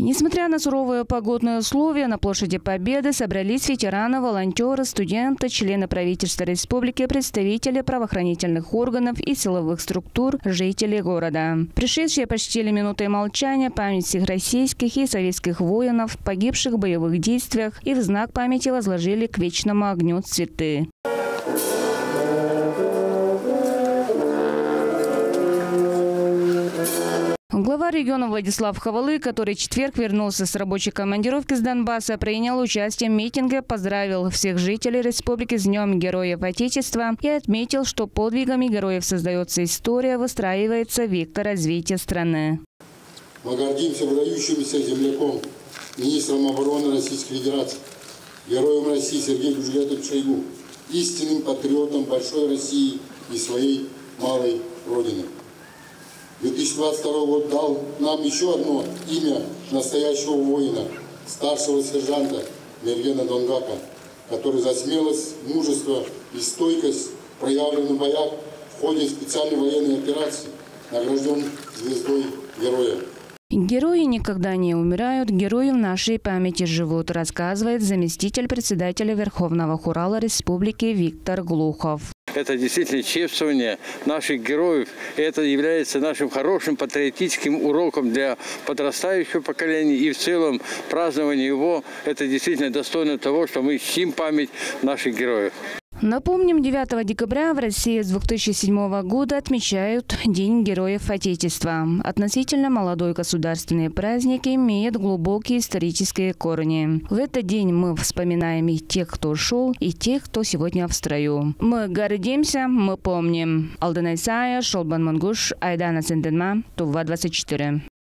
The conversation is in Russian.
Несмотря на суровые погодные условия, на площади Победы собрались ветераны, волонтеры, студенты, члены правительства республики, представители правоохранительных органов и силовых структур, жители города. Пришедшие почтили минутой молчания память всех российских и советских воинов, погибших в боевых действиях и в знак памяти возложили к вечному огню цветы. Глава региона Владислав Хавалы, который в четверг вернулся с рабочей командировки с Донбасса, принял участие в митинге, поздравил всех жителей республики с Днем Героев Отечества и отметил, что подвигами героев создается история, выстраивается вектор развития страны. Мы гордимся выдающимся земляком, министром обороны Российской Федерации, героем России Сергеем Жюлетовичем Шойгу, истинным патриотом большой России и своей малой Родины. 2022 год дал нам еще одно имя настоящего воина, старшего сержанта Мергена Донгака, который за смелость, мужество и стойкость, проявленную в боях в ходе специальной военной операции, награжден звездой героя. Герои никогда не умирают, герои в нашей памяти живут, рассказывает заместитель председателя Верховного Хурала Республики Виктор Глухов. Это действительно чествование наших героев. И это является нашим хорошим патриотическим уроком для подрастающего поколения. И в целом празднование его, это действительно достойно того, что мы чтим память наших героев. Напомним, 9 декабря в России с 2007 года отмечают День Героев Отечества. Относительно молодой государственный праздник имеет глубокие исторические корни. В этот день мы вспоминаем и тех, кто ушел, и тех, кто сегодня в строю. Мы гордимся, мы помним. Алдана Исая, Шолбан Мангуш, Айдана Сенденма, Тува 24.